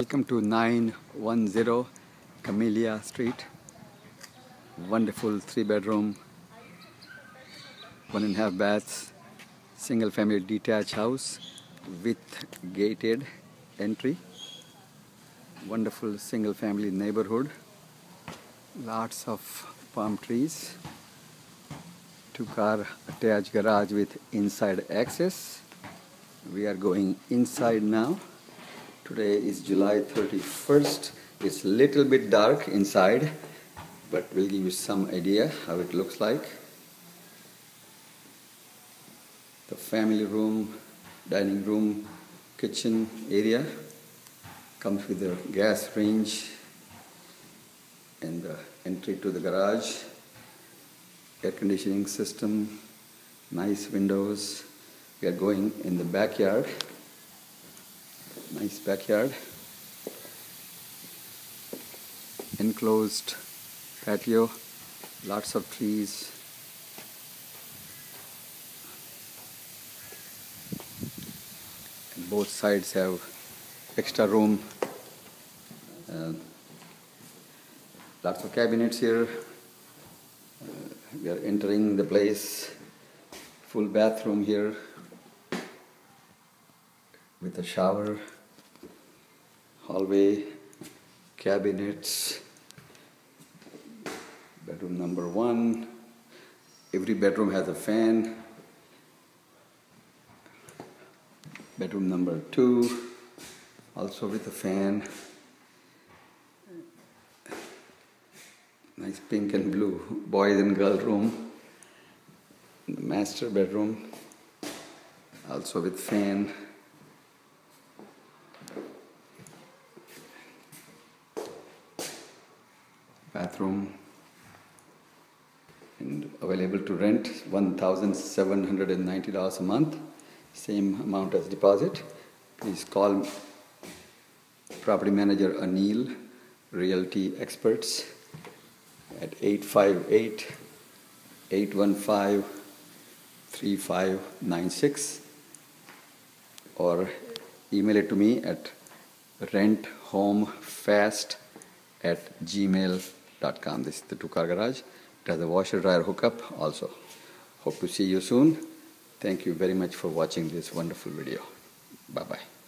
Welcome to 910 Camellia Street. Wonderful three bedroom, one and a half baths, single family detached house with gated entry. Wonderful single family neighborhood. Lots of palm trees. Two car attached garage with inside access. We are going inside now. Today is July 31st. It's a little bit dark inside, but we'll give you some idea how it looks like. The family room, dining room, kitchen area comes with a gas range and the entry to the garage, air conditioning system, nice windows. We are going in the backyard. Nice backyard. Enclosed patio, lots of trees. And both sides have extra room. Uh, lots of cabinets here. Uh, we are entering the place. Full bathroom here with a shower, hallway, cabinets, bedroom number one. Every bedroom has a fan. Bedroom number two, also with a fan. Nice pink and blue boys and girl room. The master bedroom, also with fan. Bathroom and available to rent $1,790 a month, same amount as deposit. Please call property manager Anil, Realty Experts at 858 815 3596 or email it to me at renthomefast at gmail.com. This is the two car garage. It has a washer dryer hookup also. Hope to see you soon. Thank you very much for watching this wonderful video. Bye bye.